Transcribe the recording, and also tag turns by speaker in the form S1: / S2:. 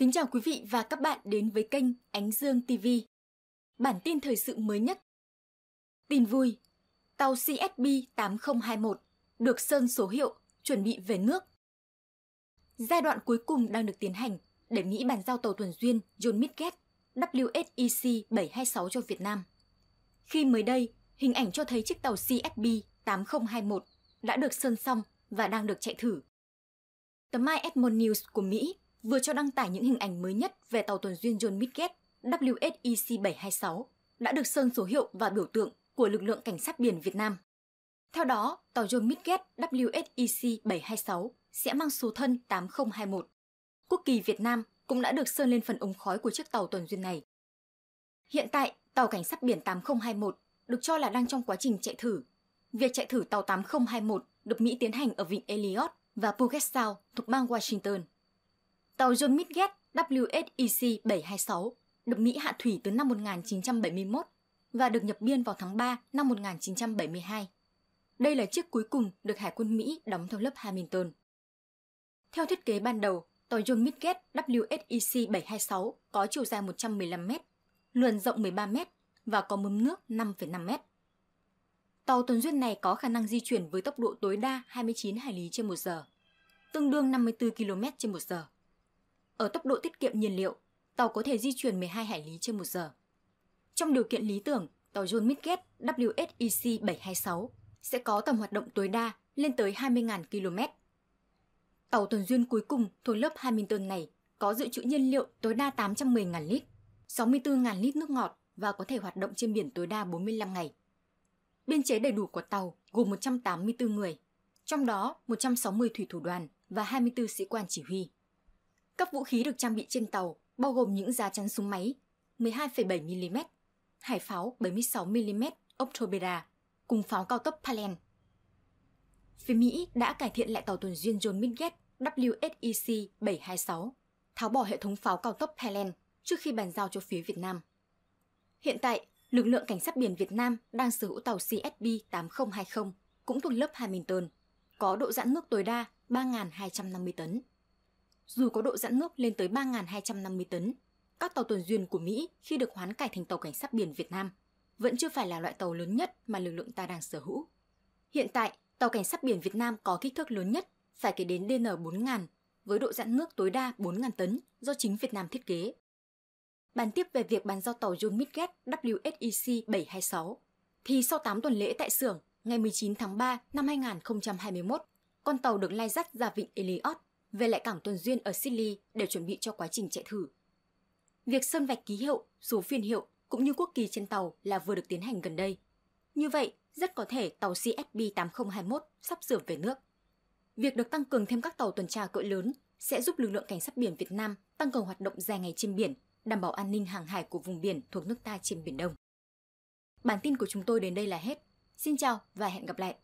S1: Kính chào quý vị và các bạn đến với kênh Ánh Dương TV. Bản tin thời sự mới nhất. Tin vui, tàu CSB 8021 được sơn số hiệu, chuẩn bị về nước. Giai đoạn cuối cùng đang được tiến hành để Mỹ bàn giao tàu tuần duyên John Midget WSEC 726 cho Việt Nam. Khi mới đây, hình ảnh cho thấy chiếc tàu CSB 8021 đã được sơn xong và đang được chạy thử. Tấm My Edmond News của Mỹ vừa cho đăng tải những hình ảnh mới nhất về tàu tuần duyên John Midget WSEC 726 đã được sơn số hiệu và biểu tượng của lực lượng cảnh sát biển Việt Nam. Theo đó, tàu John Midget WSEC 726 sẽ mang số thân 8021. Quốc kỳ Việt Nam cũng đã được sơn lên phần ống khói của chiếc tàu tuần duyên này. Hiện tại, tàu cảnh sát biển 8021 được cho là đang trong quá trình chạy thử. Việc chạy thử tàu 8021 được Mỹ tiến hành ở vịnh Elliot và Puget Sound thuộc bang Washington. Tàu John Midget WSEC 726 được Mỹ hạ thủy từ năm 1971 và được nhập biên vào tháng 3 năm 1972. Đây là chiếc cuối cùng được Hải quân Mỹ đóng theo lớp Hamilton. Theo thiết kế ban đầu, tàu John Midget WSEC 726 có chiều dài 115 m, luồn rộng 13 m và có mâm nước 5,5 m. Tàu tuần duyên này có khả năng di chuyển với tốc độ tối đa 29 hải lý trên một giờ, tương đương 54 km trên một giờ. Ở tốc độ tiết kiệm nhiên liệu, tàu có thể di chuyển 12 hải lý trên một giờ. Trong điều kiện lý tưởng, tàu John Midget WSEC 726 sẽ có tầm hoạt động tối đa lên tới 20.000 km. Tàu tuần duyên cuối cùng thuộc lớp Hamilton này có dự trữ nhiên liệu tối đa 810.000 lít, 64.000 lít nước ngọt và có thể hoạt động trên biển tối đa 45 ngày. Biên chế đầy đủ của tàu gồm 184 người, trong đó 160 thủy thủ đoàn và 24 sĩ quan chỉ huy. Các vũ khí được trang bị trên tàu bao gồm những giá chắn súng máy 12,7mm, hải pháo 76mm Octobera cùng pháo cao tốc Palen. Phía Mỹ đã cải thiện lại tàu tuần duyên John Midget WSEC 726, tháo bỏ hệ thống pháo cao tốc Palen trước khi bàn giao cho phía Việt Nam. Hiện tại, lực lượng cảnh sát biển Việt Nam đang sở hữu tàu CSB 8020 cũng thuộc lớp Hamilton, có độ giãn nước tối đa 3.250 tấn. Dù có độ giãn nước lên tới 3.250 tấn, các tàu tuần duyên của Mỹ khi được hoán cải thành tàu cảnh sát biển Việt Nam vẫn chưa phải là loại tàu lớn nhất mà lực lượng ta đang sở hữu. Hiện tại, tàu cảnh sát biển Việt Nam có kích thước lớn nhất phải kể đến DN4000 với độ giãn nước tối đa 4.000 tấn do chính Việt Nam thiết kế. Bàn tiếp về việc bàn giao tàu John Midget WSEC 726, thì sau 8 tuần lễ tại xưởng, ngày 19 tháng 3 năm 2021, con tàu được lai dắt ra vịnh Elliot về lại cảng tuần duyên ở Sydney để chuẩn bị cho quá trình chạy thử. Việc sơn vạch ký hiệu, số phiên hiệu cũng như quốc kỳ trên tàu là vừa được tiến hành gần đây. Như vậy, rất có thể tàu CSB 8021 sắp sửa về nước. Việc được tăng cường thêm các tàu tuần tra cỡ lớn sẽ giúp lực lượng cảnh sát biển Việt Nam tăng cường hoạt động dài ngày trên biển, đảm bảo an ninh hàng hải của vùng biển thuộc nước ta trên Biển Đông. Bản tin của chúng tôi đến đây là hết. Xin chào và hẹn gặp lại!